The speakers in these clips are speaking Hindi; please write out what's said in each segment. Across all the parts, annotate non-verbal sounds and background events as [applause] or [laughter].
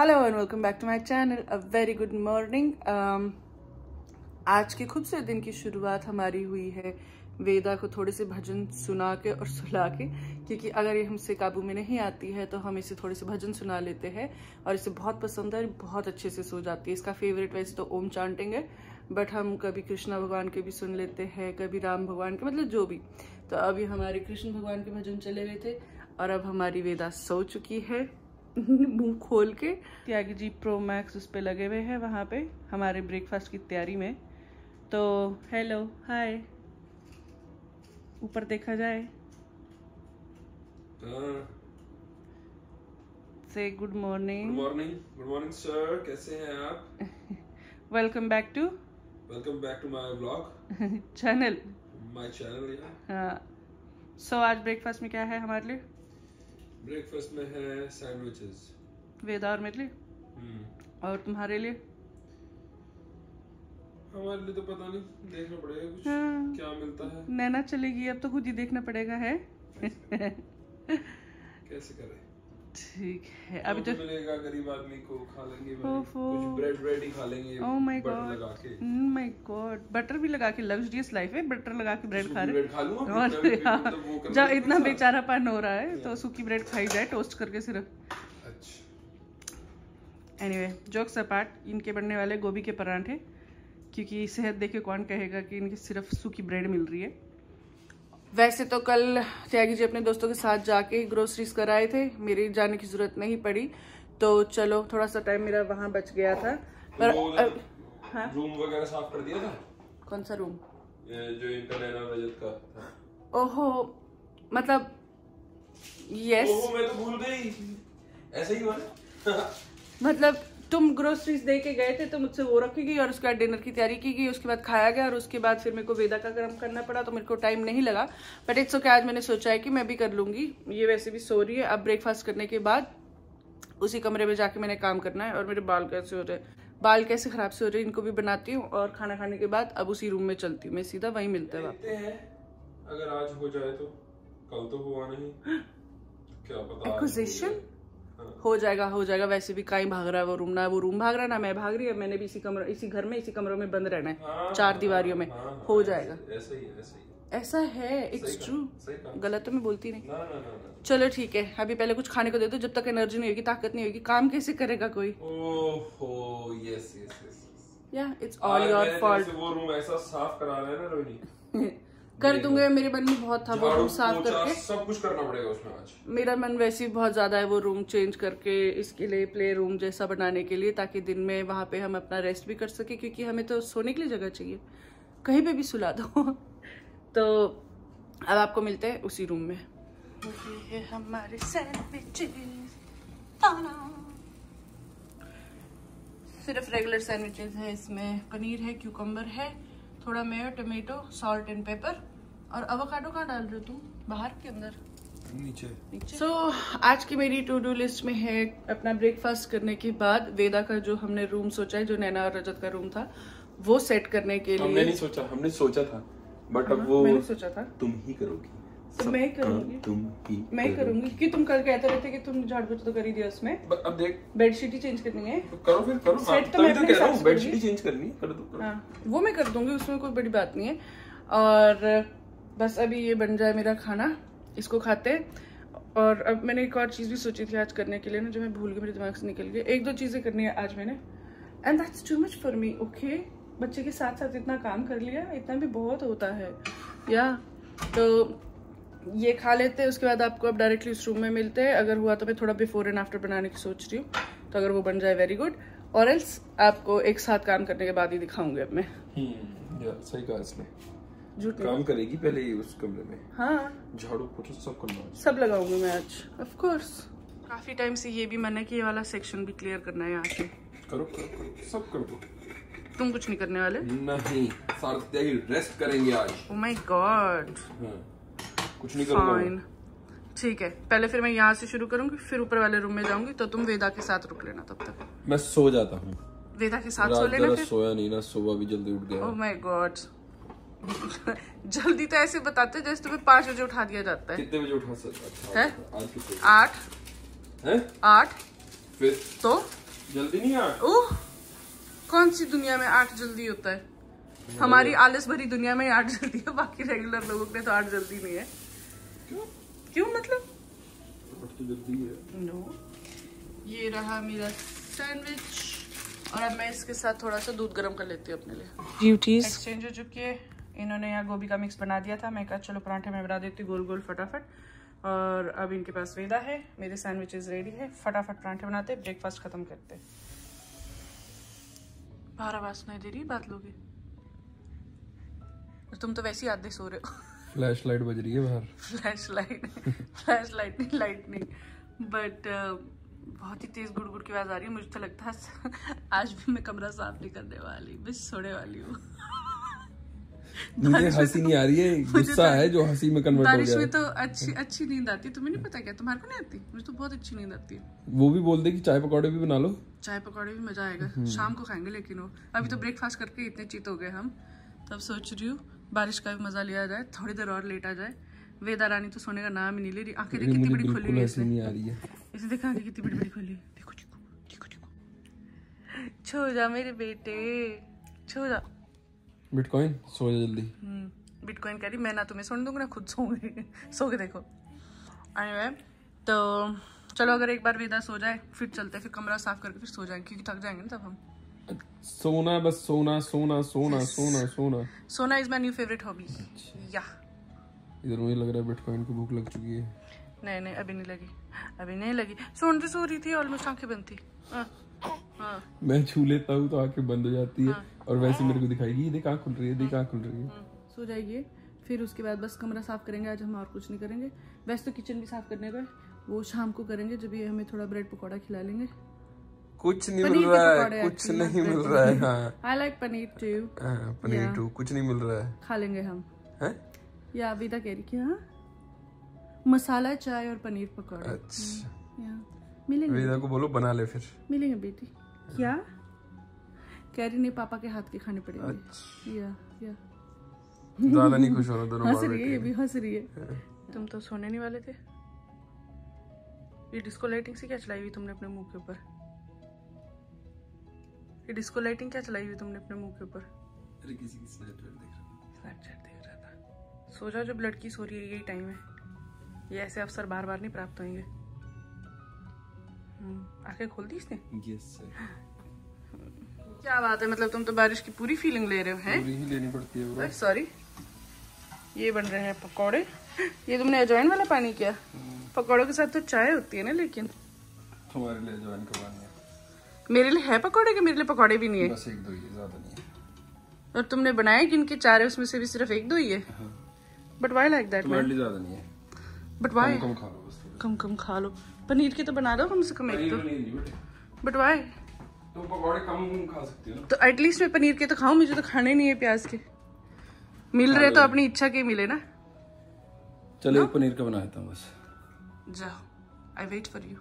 Hello and welcome back to my channel a very good morning आज के खूबसूरत दिन की शुरुआत हमारी हुई है वेदा को थोड़े से भजन सुना के और सुला के, क्योंकि अगर ये हमसे काबू में नहीं आती है तो हम इसे थोड़े से भजन सुना लेते हैं और इसे बहुत पसंद है बहुत अच्छे से सो जाती है। इसका फेवरेट वैसे तो ओम चांटिंग है बट हम कभी कृष्णा भगवान के भी सुन लेते हैं, कभी राम भगवान के मतलब जो भी। तो अभी हमारे कृष्ण भगवान के भजन चले हुए थे और अब हमारी वेदा सो चुकी है। [laughs] मुँह खोल के। त्यागी जी प्रो मैक्स उस पर लगे हुए हैं वहाँ पे हमारे ब्रेकफास्ट की तैयारी में। तो हेलो हाय ऊपर देखा जाए। से good morning good morning good morning sir कैसे हैं आप? Welcome back to welcome back to my vlog channel my channel या हाँ। सो आज ब्रेकफास्ट में क्या है हमारे लिए? ब्रेकफास्ट में है सैंडविचेस वेदा और मेरे लिए? हम्म। और तुम्हारे लिए? हमारे लिए तो पता नहीं देखना पड़ेगा कुछ। हाँ। क्या मिलता है? नैना चलेगी अब तो खुद ही देखना पड़ेगा है? [laughs] कैसे करें? ठीक है अभी तो मिलेगा गरीब आदमी को खा लेंगे। कुछ ब्रेड ब्रेड ही खा लेंगे my butter God. My god butter भी लगा के लग्जरियस लाइफ है बटर लगा के ब्रेड खा रहे ब्रेड खा और भी हाँ, वो कर जब इतना साथ। बेचारापन हो रहा है तो सूखी ब्रेड खाई जाए टोस्ट करके सिर्फ़। अच्छा। एनीवे जोक्स अपार्ट इनके बनने वाले गोभी के परांठे क्योंकि सेहत देख के कौन कहेगा कि इनकी सिर्फ़ सूखी ब्रेड मिल रही है। वैसे तो कल त्यागी जी अपने दोस्तों के साथ जाके ग्रोसरीज कराए थे। मेरी जाने की ज़रूरत नहीं पड़ी। तो चलो थोड़ा सा टाइम मेरा वहाँ बच गया था। पर हाँ? रूम वगैरह साफ़ कर दिया था? कौन सा रूम जो इनका नैना रजत का ओहो मतलब यस ओहो मैं तो भूल गई। ऐसे ही हुआ [laughs] मतलब तुम ग्रोसरीज दे के गए थे तो मुझसे वो रखी गई और उसके बाद डिनर की तैयारी की गई उसके बाद खाया गया और उसके बाद फिर मेरे को वेदा का गर्म करना पड़ा तो मेरे को टाइम नहीं लगा। बट इट्स ओके आज मैंने सोचा है कि मैं भी कर लूँगी। ये वैसे भी सो रही है अब ब्रेकफास्ट करने के बाद उसी कमरे में जाके मैंने काम करना है और मेरे बाल कैसे हो रहे हैं। बाल कैसे खराब से हो रहे हैं इनको भी बनाती हूँ और खाना खाने के बाद अब उसी रूम में चलती हूँ। मैं सीधा वहीं मिलते हैं। अगर आज हो जाए तो कल तो हुआ नहीं। क्या पता हो जाएगा हो जाएगा वैसे भी कहीं भाग रहा है वो रूम ना वो रूम भाग रहा है ना मैं भाग रही है मैंने भी इसी कमरे इसी घर में इसी कमरों में बंद रहना है। हाँ, चार हाँ, दीवारियों में। हाँ, हाँ, हो जाएगा। ऐसे ही ऐसे ही। ऐसा है इट्स ट्रू। गलत तो मैं बोलती नहीं। ना ना ना ना। चलो ठीक है अभी पहले कुछ खाने को दे दो जब तक एनर्जी नहीं होगी ताकत नहीं होगी काम कैसे करेगा कोई? ओहो yes yes yes yeah it's all your fault वो रूम ऐसा साफ़ करा रहा है ना रोहिणी कर दूँगे मेरे मन में बहुत था वो रूम साफ़ करके। सब कुछ करना पड़ेगा उसमें आज। मेरा मन वैसे ही बहुत ज़्यादा है वो रूम चेंज करके इसके लिए प्ले रूम जैसा बनाने के लिए ताकि दिन में वहाँ पे हम अपना रेस्ट भी कर सके क्योंकि हमें तो सोने के लिए जगह चाहिए। कहीं पे भी सुला दो। [laughs] तो अब आपको मिलते हैं उसी रूम में। ये हमारे सैंडविचेस सिर्फ़ रेगुलर सैंडविचेस है इसमें पनीर है क्यूकम्बर है थोड़ा mayo tomato salt and pepper और अवोकाडो कहाँ डाल रहे हो तुम? बाहर के अंदर? नीचे। सो आज की मेरी टू डू लिस्ट में है अपना ब्रेकफास्ट करने के बाद वेदा का जो हमने रूम सोचा है जो नैना और रजत का रूम था वो सेट करने के हमने लिए नहीं सोचा हमने सोचा था बट अब हाँ, वो मैंने सोचा था। तुम ही करोगी। तो मैं करूँगी। तुम ही मैं करूँगी। कि तुम कल कहते रहते कि तुम झाड़ पोछा तो कर ही दिया उसमें। अब देख। बेडशीट ही चेंज करनी है। करो फिर करो। हाँ, तो मैं अपने कह रहा हिसाब से बेडशीट ही चेंज करनी है। कर दो हाँ वो मैं कर दूँगी उसमें कोई बड़ी बात नहीं है। और बस अभी ये बन जाए मेरा खाना, इसको खाते। हैं। और अब मैंने एक और चीज़ भी सोची थी आज करने के लिए ना, जो मैं भूल गई, मेरे दिमाग से निकल गई। एक दो चीज़ें करनी है आज मैंने। And that's too much for me okay बच्चे के साथ साथ इतना काम कर लिया, इतना भी बहुत होता है। या तो ये खा लेते हैं उसके बाद आपको अब डायरेक्टली उस रूम में मिलते। हैं अगर हुआ तो मैं थोड़ा बिफोर एंड आफ्टर बनाने की सोच रही हूँ। तो अगर वो बन जाए वेरी गुड और एल्स आपको एक साथ काम करने के बाद ही दिखाऊँगी अब मैं। हम्म सही कहा इसने। झूठ काम करेगी पहले ही उस कमरे में। हाँ। झाड़ू पोछा सब करना सब लगाऊँगी मैं आज। ऑफ़ कोर्स काफ़ी टाइम से ये भी मन है कि ये वाला सेक्शन भी क्लियर करना है यहाँ से। करो करो करो सब करो। तुम कुछ नहीं करने वाले? नहीं सारथ्या ही रेस्ट करेंगे आज। ओ माय गॉड कुछ नहीं करूँगा फाइन ठीक है पहले फिर मैं यहाँ से शुरू करूँगी फिर ऊपर वाले रूम में जाऊँगी तो तुम वेदा के साथ रुक लेना तब तक। मैं सो जाता हूँ। वेदा के साथ सो लेना फिर? सोया नहीं ना सुबह भी जल्दी उठ गया। ओह माय गॉड जल्दी तो ऐसे बताते हैं जैसे तुम्हें पाँच बजे उठा दिया जाता है। कितने बजे उठा सकता है? आठ आठ। फिर? तो? जल्दी नहीं आठ? ओह कौन सी दुनिया में आठ जल्दी होता है? हमारी आलस भरी दुनिया में आठ जल्दी है बाकी रेगुलर लोगों के लिए तो आठ जल्दी नहीं है। क्यों? क्यों मतलब? तो जल्दी है। नो ये रहा मेरा सैंडविच और अब मैं इसके साथ थोड़ा सा दूध गर्म कर लेती हूँ अपने लिए। ड्यूटीज़ एक्सचेंज हो चुकी है। इन्होंने यहाँ गोभी का मिक्स बना दिया था। मैं कहा चलो पराठे में बना देती हूँ गोल गोल फटाफट। और अब इनके पास वेदा है मेरे सैंडविचेस रेडी है। फटाफट पराठे बनाते ब्रेकफास्ट खत्म करते। बारह आवाज़ नहीं दे रही बात लोगे? तुम तो वैसे ही आधे सो रहे हो। फ्लैश लाइट बज रही है बाहर। फ्लैश लाइट फ्लैश लाइट नहीं। लाइट नहीं बट बहुत ही तेज गुड़ गुड़ की आवाज़ आ रही है। मुझे तो लगता है आज भी मैं कमरा साफ़ नहीं करने वाली बस सोने वाली हूँ। मुझे हँसी नहीं आ रही है गुस्सा है जो हँसी में कन्वर्ट हो गया बारिश में तो अच्छी अच्छी नींद आती है। तुम्हें नहीं पता क्या? तुम्हारे को नहीं आती? मुझे तो बहुत अच्छी नींद आती है। वो भी बोल दे कि चाय पकौड़े भी बना लो। चाय पकौड़े भी मज़ा आएगा। शाम को खाएँगे लेकिन वो। अभी तो ब्रेकफास्ट करके इतने चित हो गए हम। तब सोच रही हूँ बारिश का भी मज़ा लिया जाए थोड़ी देर और लेटा जाए। वेदा रानी तो सोने का नाम ही नहीं ले रही। आँखें देख कितनी बड़ी खोली हुई है इसने। नहीं आ रही है। इसे देखा आँखें कितनी बड़ी बड़ी खोली देखो देखो देखो देखो। छो जा मेरे बेटे छो जा। बिटकॉइन सो जल्दी। हम्म बिटकॉइन कह रही मैं ना तुम्हें सुन दूँगा ना खुद सोऊँगी सो के देखो। Anyway, तो चलो अगर एक बार वेदा सो जाए फिर चलते हैं, फिर कमरा साफ़ करके फिर सो जाएँगे क्योंकि थक जाएँगे ना तब हम। सोना बस सोना सोना सोना सोना सोना। सोना is my new favourite hobby या इधर मुझे लग रहा है बिटकॉइन को भूख लग चुकी है। नहीं नहीं अभी नहीं लगी अभी नहीं लगी। सोन तो सो रही थी ऑलमोस्ट आँखें बंद थी। हाँ। हाँ। मैं छू लेता हूँ तो आँखें बंद हो जाती है हाँ। और वैसे मेरे को दिखाएगी ये देख आँख खुल रही है देख आँख खुल रही है। हम्म, सो जाइए फिर उसके बाद बस कमरा साफ़ करेंगे आज हम और कुछ नहीं करेंगे। वैसे तो किचन भी साफ़ करने का वो शाम को करेंगे जब ये हमें थोड़ा ब्रेड पकौड़ा खिला लेंगे। कुछ नहीं मिल रहा है कुछ नहीं मिल रहा है हाँ। [laughs] आई लाइक पनीर टू हाँ, पनीर टू कुछ नहीं मिल रहा है। खा लेंगे हम। हैं? या विदा कह रही कि हाँ? मसाला चाय और पनीर पकौड़ा। अच्छा। या मिलेंगे वेदा को बोलो बना ले फिर। मिलेंगे बेटी। क्या? कह रही नहीं पापा के हाथ के खाने पड़ेंगे। अच्छा। या या। ज़्यादा नहीं खुश होना दोनों हंस रही है ये भी हंस रही है। तुम तो सोने नहीं वाले थे। ये डिस्को लाइटिंग से क्या चलाई हुई तुमने अपने मुँह के ऊपर? ये डिस्को लाइटिंग क्या चलाई हुई तुमने अपने मुँह के ऊपर? अरे किसी की स्नैपचैट देख रहा स्नैपचैट देख रहा था। सो जाओ जब लड़की सो रही है यही टाइम है। ये ऐसे अवसर बार बार नहीं प्राप्त होंगे। आँखें खोल दी इसने? यस सर क्या बात है मतलब तुम तो बारिश की पूरी फीलिंग ले रहे हो हैं? पूरी ही लेनी पड़ती है सॉरी ये बन रहे हैं पकौड़े। ये तुमने अजवाइन वाला पानी किया? पकौड़ों के साथ तो चाय होती है ना लेकिन। तुम्हारे लिए ज्वाइन करवानी है। मेरे लिए है पकौड़े के मेरे लिए पकौड़े भी नहीं है? बस एक दो ही ज़्यादा नहीं है। और तुमने बनाए किनके चार है उसमें से भी सिर्फ़ एक दो ही है? बट वाई लाइक दैट तुम्हारे लिए ज़्यादा नहीं है। बट वाई कम कम खा लो कम कम खा लो। पनीर के तो बना दो कम से कम एक तो। बेटे। वाई तुम पकौड़े कम खा सकती हो। तो एटलीस्ट मैं पनीर के तो खाऊं मुझे तो खाने नहीं है प्याज के। मिल रहे तो अपनी इच्छा के मिले ना। चलो एक पनीर का बना देता हूँ बस। जाओ। I wait for you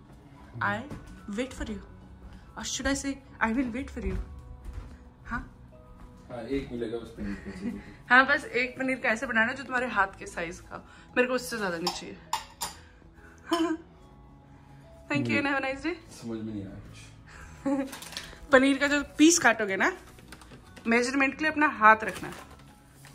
I wait for you और should I say I will wait for you हाँ? हाँ एक मिलेगा बस पनीर का। हाँ बस एक पनीर का ऐसे बनाना जो तुम्हारे हाथ के साइज़ का। मेरे को उससे ज़्यादा नहीं चाहिए। [laughs] Thank you and have a nice day समझ में नहीं आया कुछ। [laughs] पनीर का जो पीस काटोगे ना मेज़रमेंट के लिए अपना हाथ रखना।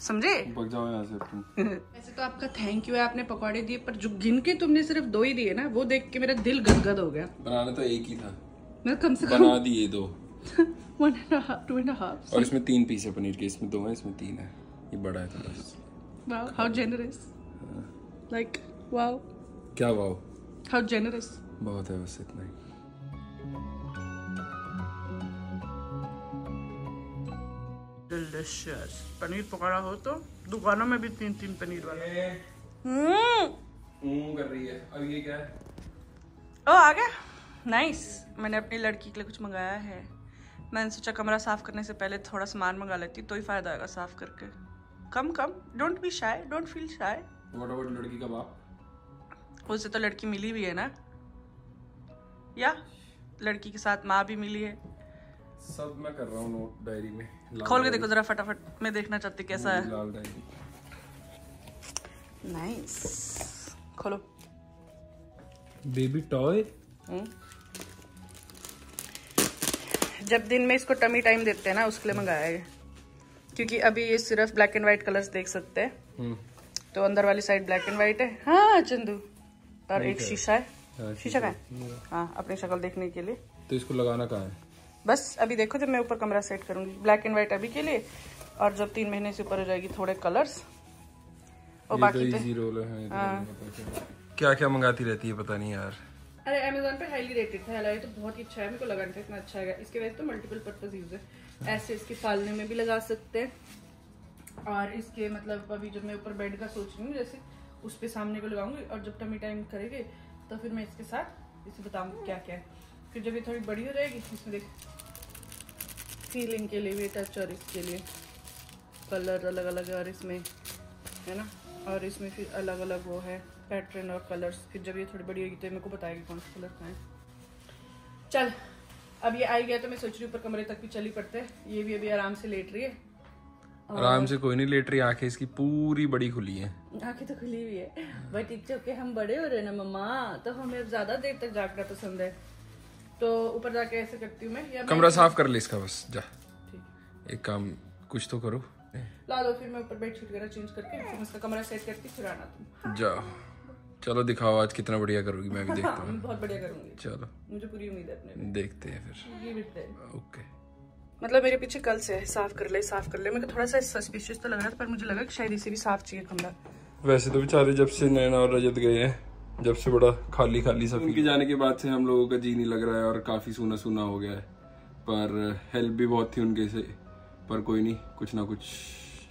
समझे? पक जाओ यहाँ से तुम। [laughs] वैसे तो आपका थैंक यू है आपने पकौड़े दिए पर जो गिन के तुमने सिर्फ़ दो ही दिए ना वो देख के मेरा दिल गदगद हो गया। बनाना तो एक ही था। मैं कम से कम बना दिए दो। One and half two and half और इसमें तीन पीस है पनीर के इसमें दो है इसमें तीन है। ये बड़ा है थोड़ा wow how generous like wow क्या वाओ हाउ जेनरस बहुत है बस इतना ही डिलिशियस पनीर पकौड़ा हो तो दुकानों में भी तीन तीन पनीर वाला। हम्म। कर रही है। और ये क्या है? ओ आ गया। नाइस मैंने अपनी लड़की के लिए कुछ मंगाया है। मैंने सोचा कमरा साफ़ करने से पहले थोड़ा सामान मंगा लेती तो ही फ़ायदा आएगा साफ़ करके। Come come. Don't be shy don't feel shy what about लड़की का बाप? उससे तो लड़की मिली भी है ना। या लड़की के साथ माँ भी मिली है। सब मैं कर रहा हूँ नोट डायरी में। खोल के देखो जरा फटाफट मैं देखना चाहती कैसा है। लाल डायरी। नाइस। खोलो। Baby toy? हम्म। जब दिन में इसको टमी टाइम देते हैं ना उसके लिए मंगाया है। क्योंकि अभी ये सिर्फ़ ब्लैक एंड व्हाइट कलर्स देख सकते हैं। हम्म, तो अंदर वाली साइड ब्लैक एंड व्हाइट है। हाँ चंदू। और एक शीशा है हाँ, शीशा का है? हाँ अपनी शक्ल देखने के लिए। तो इसको लगाना कहाँ है? बस अभी देखो जब मैं ऊपर कमरा सेट करूँगी। ब्लैक एंड व्हाइट अभी के लिए। और जब तीन महीने से ऊपर हो जाएगी थोड़े कलर्स और बाकी तो रोल है ये तो पता क्या। क्या मंगाती रहती है पता नहीं यार। अरे अमेजोन पे हाईली रेटेड था। हालाँकि तो बहुत ही अच्छा है। मेरे को लगा नहीं था इतना अच्छा है इसके वजह तो मल्टीपल पर्पज यूज़ है। ऐसे इसके पालने में भी लगा सकते हैं। और इसके मतलब अभी जब मैं ऊपर बेड का सोच रही हूँ जैसे उस पे सामने को लगाऊँगी और जब टमी टाइम करेंगे तो फिर मैं इसके साथ इसे बताऊँगी क्या क्या है। फिर जब ये थोड़ी बड़ी हो जाएगी इसमें देख फीलिंग के लिए भी टच और इसके लिए कलर अलग अलग है और इसमें, है ना? और इसमें फिर अलग अलग वो है पैटर्न और कलर्स फिर जब ये थोड़ी बड़ी होगी तो मेरे को बताएगी कौन से कलर का है। चल, अब ये आई गया तो मैं सोच रही हूँ ऊपर कमरे तक भी चली पड़ते ये भी अभी आराम से लेट रही है। आराम से कोई नहीं लेट रही आँखें इसकी पूरी बड़ी खुली है। आँखें तो खुली हुई है। बट इच्छा के हम बड़े हो रहे हैं ना मम्मा तो हमें अब ज़्यादा देर तक जागना पसंद है। तो ऊपर जाके ऐसे करती हूँ मैं कमरा साफ़ कर ले इसका बस जा। एक काम कुछ तो करो। ला दो फिर मैं ऊपर बेडशीट वगैरह चेंज करके फिर मैं इसका कमरा सेट करती फिर आना तुम। जाओ चलो दिखाओ आज कितना बढ़िया करोगी मैं भी देखता [laughs] हाँ, बहुत बढ़िया करूँगी। चलो। मुझे पूरी उम्मीद है अपने देखते हैं फिर। ये ओके। मतलब मेरे पीछे कल से है साफ़ कर ले साफ़ कर ले। मेरे को थोड़ा सा सस्पिशियस तो लग रहा था पर मुझे लगा कि शायद इसे भी साफ़ चाहिए कमरा। वैसे तो बेचारे जब से नैना और रजत गए हैं जब से बड़ा खाली खाली सब उनके जाने के बाद से हम लोगों का जी नहीं लग रहा है और काफ़ी सूना सूना हो गया है। पर हेल्प भी बहुत थी उनके से पर कोई नहीं कुछ ना कुछ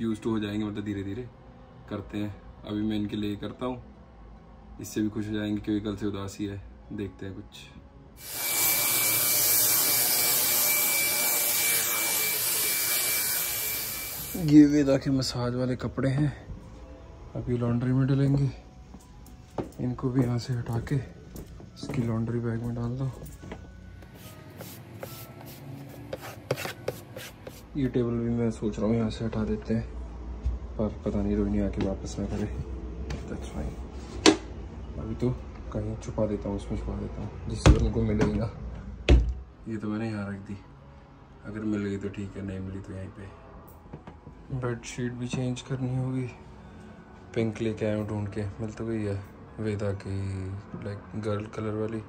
यूज़ टू हो जाएँगे मतलब धीरे धीरे करते हैं। अभी मैं इनके लिए करता हूँ। इससे भी खुश हो जाएँगे क्योंकि कल से उदासी है। देखते हैं कुछ। ये वेदा के मसाज वाले कपड़े हैं। अभी लॉन्ड्री में डलेंगे। इनको भी यहाँ से हटा के इसकी लॉन्ड्री बैग में डाल दो। ये टेबल भी मैं सोच रहा हूँ यहाँ से हटा देते हैं। पर पता नहीं, रोहिणी आके वापस ना करे। दैट्स फाइन अभी तो कहीं छुपा देता हूँ, उसमें छुपा देता हूँ। जिससे उनको मिलेगी ना। ये तो मैंने यहाँ रख दी। अगर मिल गई तो ठीक है, नहीं मिली तो यहीं पे। बेडशीट भी चेंज करनी होगी। पिंक लेके आया हूँ ढूंढ के। मिल तो गई है वेदा की लाइक गर्ल कलर वाली।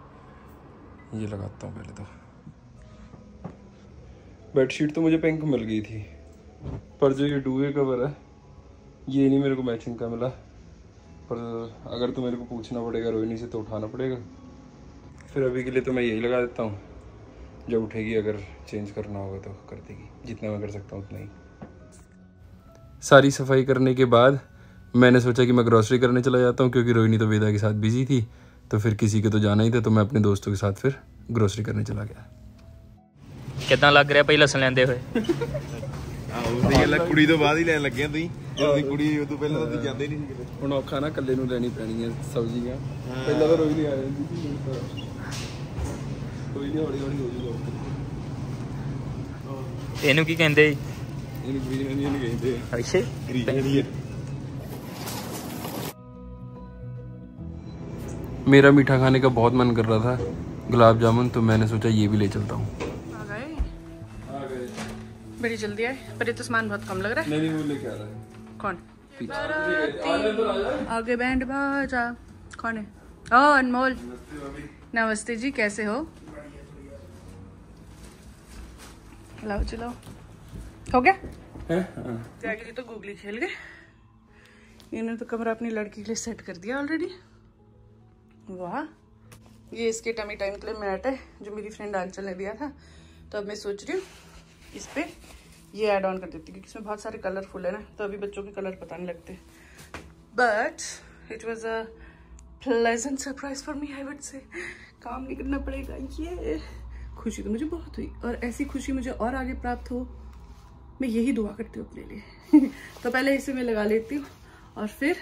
ये लगाता हूँ पहले तो। बेडशीट तो मुझे पिंक मिल गई थी। पर जो ये डुए कवर है, ये नहीं मेरे को मैचिंग का मिला। पर अगर तो मेरे को पूछना पड़ेगा, रोहिणी से तो उठाना पड़ेगा। फिर अभी के लिए तो मैं यही लगा देता हूँ। जब उठेगी, अगर चेंज करना होगा तो कर देगी। जितना मैं कर सकता हूँ उतना ही। सारी सफाई करने के बाद मैंने सोचा कि मैं ग्रॉसरी करने चला जाता हूँ क्योंकि रोहिणी तो वेदा के साथ बिजी थी तो फिर किसी के तो जाना ही था तो मैं अपने दोस्तों के साथ फिर ग्रॉसरी करने चला गया ਕਿਦਾਂ ਲੱਗ ਰਿਹਾ ਭਾਈ ਲਸਣ ਲੈਂਦੇ ਹੋਏ ਆਹੋ ਸਹੀ ਗੱਲ ਆ, ਕੁੜੀ ਤੋਂ ਬਾਅਦ ਹੀ ਲੈਣ ਲੱਗੇ ਆ ਤੁਸੀਂ ਜਦੋਂ ਦੀ ਕੁੜੀ ਉਹ ਤੋਂ ਪਹਿਲਾਂ ਤਾਂ ਤੁਸੀਂ ਜਾਂਦੇ ਨਹੀਂ ਸੀ ਕਿਤੇ ਹੁਣ ਔਖਾ ਨਾ ਇਕੱਲੇ ਨੂੰ ਲੈਣੀ ਪੈਣੀ ਹੈ ਸਬਜ਼ੀਆਂ ਪਹਿਲਾਂ ਤਾਂ ਰੋਹਿਣੀ ਆ ਜਾਂਦੀ ਸੀ ਹੁਣ ਤਾਂ ਕੋਈ ਨਹੀਂ ਹੌਲੀ ਹੌਲੀ ਹੋ ਜੂਗਾ ਇਹਨੂੰ ਕੀ ਕਹਿੰਦੇ मेरा मीठा खाने का बहुत मन कर रहा था गुलाब जामुन तो मैंने सोचा ये भी ले चलता हूँ। बड़ी जल्दी आए पर ये तो सामान बहुत कम लग रहा है। नहीं वो लेके आ रहा है। कौन? पीछे। तो आगे बैंड बाजा। कौन है? ओ अनमोल। नमस्ते जी कैसे हो? लाओ चलाओ। हो गया? त्यागी जी तो गूगली खेल गए। इन्होंने तो कमरा अपनी लड़की के लिए सेट कर दिया ऑलरेडी वाह। ये इसके टमी टाइम के लिए मैट है जो मेरी फ्रेंड आंचल ने दिया था। तो अब मैं सोच रही हूँ इस पर ये ऐड ऑन कर देती हूँ क्योंकि इसमें बहुत सारे कलरफुल है ना तो अभी बच्चों के कलर पता नहीं लगते। But it was a pleasant surprise for me I would say काम नहीं करना पड़ेगा ये। खुशी तो मुझे बहुत हुई और ऐसी खुशी मुझे और आगे प्राप्त हो। मैं यही दुआ करती हूँ अपने लिए। [laughs] तो पहले इसे मैं लगा लेती हूँ और फिर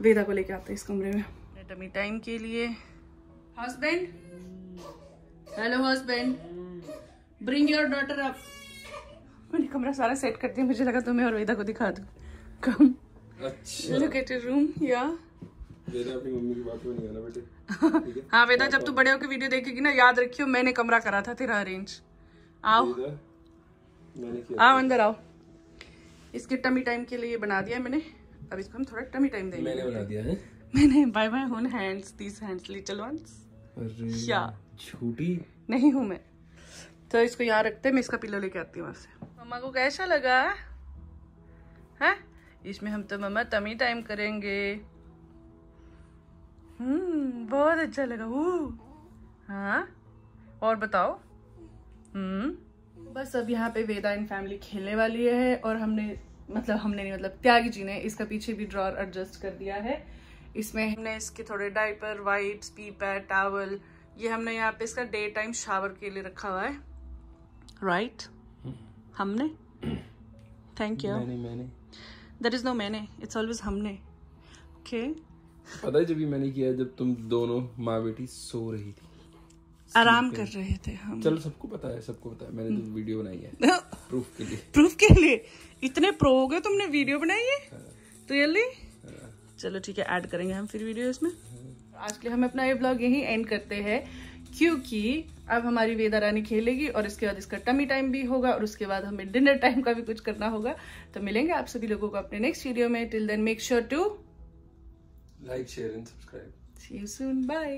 वेदा को लेके आते हैं इस कमरे में। टमी टाइम के लिए। Husband hello husband bring your daughter up मैंने कमरा सारा सेट कर दिया मुझे लगा तुम्हें और वेदा को दिखा दूँ। कम। अच्छा। लुक एट रूम या। मेरे अपनी मम्मी की बात में नहीं आना बेटे। हाँ? वेदा जब तू बड़े होकर वीडियो देखेगी ना याद रखियो मैंने कमरा करा था तेरा अरेंज आओ। आओ अंदर आओ। इसके टमी टाइम के लिए बना दिया मैंने। अब इसको हम थोड़ा टमी टाइम देंगे। मैंने बना दिया है। मैंने बाय बाय होन hands these hands little ones अरे क्या छोटी नहीं हूँ मैं। तो इसको यहाँ रखते हैं मैं इसका पिलो लेके आती हूँ वहाँ से। मम्मा को कैसा लगा? है? इसमें हम तो मम्मा तमी टाइम करेंगे। हम्म बहुत अच्छा लगा। वो हाँ? और बताओ। हम्म? बस अब यहाँ पे वेदा इन फैमिली खेलने वाली है और हमने मतलब हमने नहीं मतलब त्यागी जी ने इसका पीछे भी ड्रॉर एडजस्ट कर दिया है। इसमें हमने इसके थोड़े diaper wipes pee pad towel ये हमने यहाँ पे इसका डे टाइम शावर के लिए रखा हुआ है। राइट हमने? थैंक यू मैंने मैंने। दैट इज़ नो मैंने इट्स ऑलवेज हमने। ओके पता है जब भी मैंने किया जब तुम दोनों माँ बेटी सो रही थी। आराम कर। रहे थे हम। चलो सबको पता है सबको पता है। मैंने तो वीडियो बनाई है। [laughs] प्रूफ के लिए। प्रूफ के लिए। इतने प्रो हो गए तुमने वीडियो बनाई है? तो रियली चलो ठीक है ऐड करेंगे हम फिर वीडियो इसमें। आज के लिए हम अपना ये ब्लॉग यहीं एंड करते हैं क्योंकि अब हमारी वेदा रानी खेलेगी और इसके बाद इसका टमी टाइम भी होगा और उसके बाद हमें डिनर टाइम का भी कुछ करना होगा। तो मिलेंगे आप सभी लोगों को अपने नेक्स्ट वीडियो में। Till then make sure to like share and subscribe see you soon bye